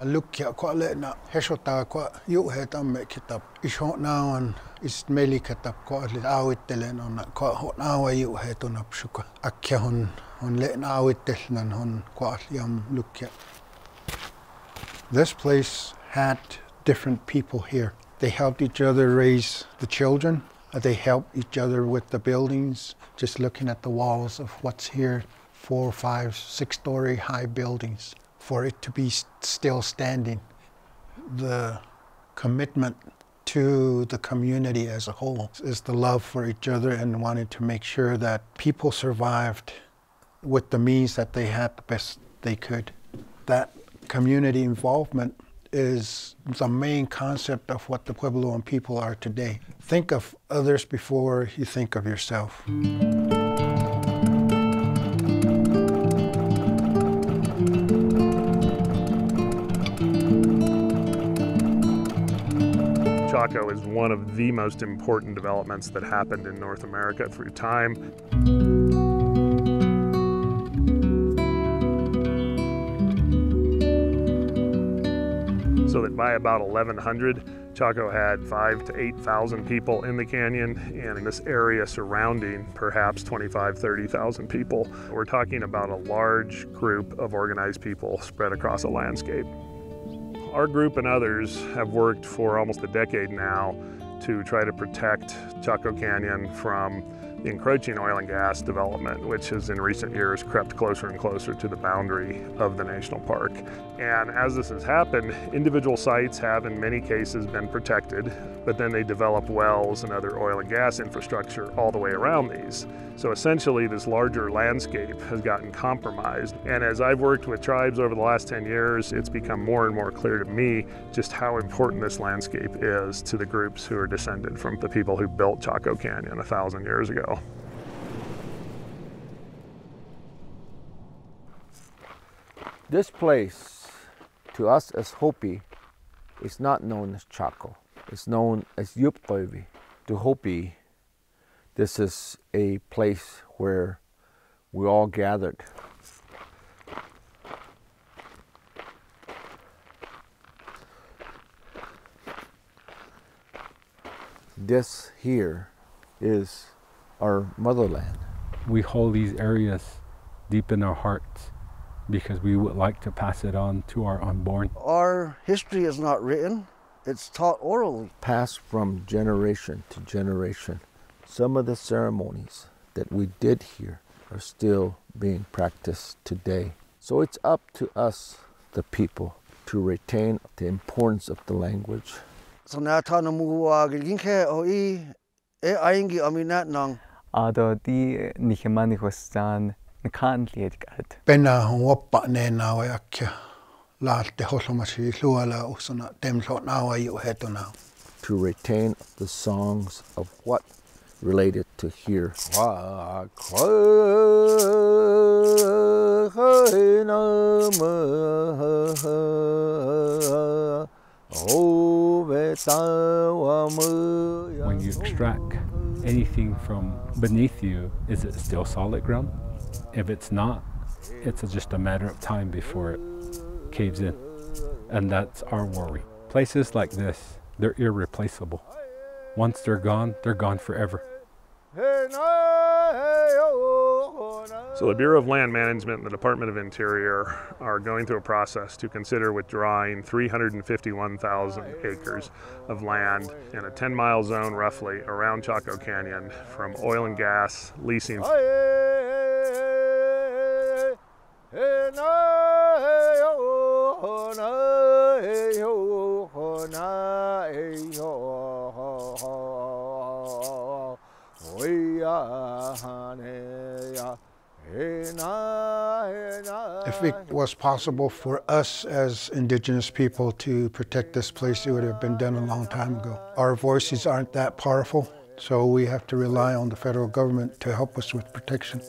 Kwa kwa yu tamme kitap. Kitap kwa kwa yu hon hon hon kwa. This place had different people here. They helped each other raise the children. They helped each other with the buildings. Just looking at the walls of what's here, four, five, six story high buildings for it to be still standing. The commitment to the community as a whole is the love for each other and wanting to make sure that people survived with the means that they had the best they could. That community involvement is the main concept of what the Puebloan people are today. Think of others before you think of yourself. Chaco is one of the most important developments that happened in North America through time. So that by about 1100, Chaco had five to 8,000 people in the canyon and in this area surrounding perhaps 25, 30,000 people. We're talking about a large group of organized people spread across a landscape. Our group and others have worked for almost a decade now to try to protect Chaco Canyon from the encroaching oil and gas development, which has in recent years crept closer and closer to the boundary of the national park. And as this has happened, individual sites have in many cases been protected, but then they develop wells and other oil and gas infrastructure all the way around these. So essentially this larger landscape has gotten compromised. And as I've worked with tribes over the last 10 years, it's become more and more clear to me just how important this landscape is to the groups who are descended from the people who built Chaco Canyon a thousand years ago. This place, to us as Hopi, is not known as Chaco. It's known as Yupkoivi. To Hopi, this is a place where we all gathered. This here is our motherland. We hold these areas deep in our hearts because we would like to pass it on to our unborn. Our history is not written, it's taught orally. Passed from generation to generation. Some of the ceremonies that we did here are still being practiced today. So it's up to us, the people, to retain the importance of the language. So na ta na mu wa gilgin ke o i e aingi aminat nang Ado di nihemani hostan nkanliet galt. Pena hon wappa ne nawe akya. Laalte holomasi luala usuna temlo nawa yu heto now. to retain the songs of what related to here. When you extract anything from beneath you, is it still solid ground? If it's not, it's just a matter of time before it caves in. And that's our worry. Places like this, they're irreplaceable. Once they're gone, they're gone forever. So the Bureau of Land Management and the Department of Interior are going through a process to consider withdrawing 351,000 acres of land in a 10 mile zone roughly around Chaco Canyon from oil and gas leasing. If it was possible for us as indigenous people to protect this place, it would have been done a long time ago. Our voices aren't that powerful, so we have to rely on the federal government to help us with protection.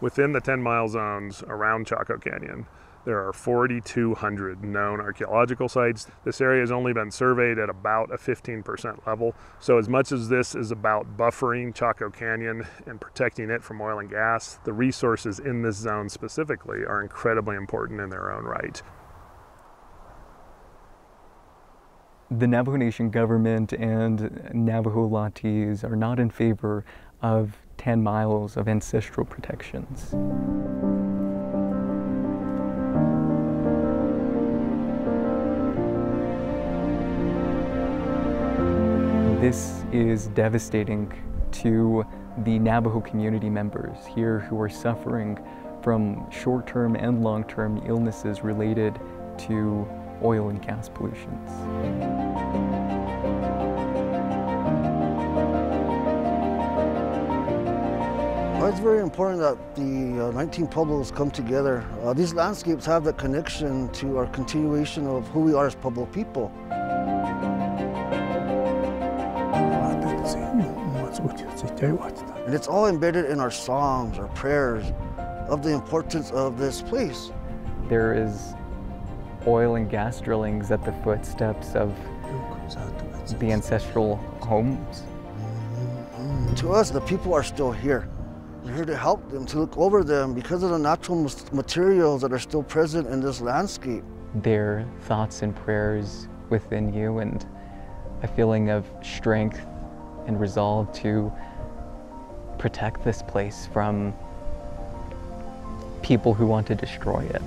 Within the 10 mile zones around Chaco Canyon, There are 4,200 known archaeological sites. This area has only been surveyed at about a 15% level. So, as much as this is about buffering Chaco Canyon and protecting it from oil and gas, the resources in this zone specifically are incredibly important in their own right. The Navajo Nation government and Navajo allottees are not in favor of 10 miles of ancestral protections. This is devastating to the Navajo community members here who are suffering from short-term and long-term illnesses related to oil and gas pollutions. It's very important that the uh, 19 Pueblos come together. Uh, these landscapes have the connection to our continuation of who we are as Pueblo people. And it's all embedded in our songs, our prayers, of the importance of this place. There is oil and gas drillings at the footsteps of the ancestral homes. Mm-hmm. To us, the people are still here. We're here to help them, to look over them because of the natural materials that are still present in this landscape. Their thoughts and prayers within you and a feeling of strength and resolve to protect this place from people who want to destroy it.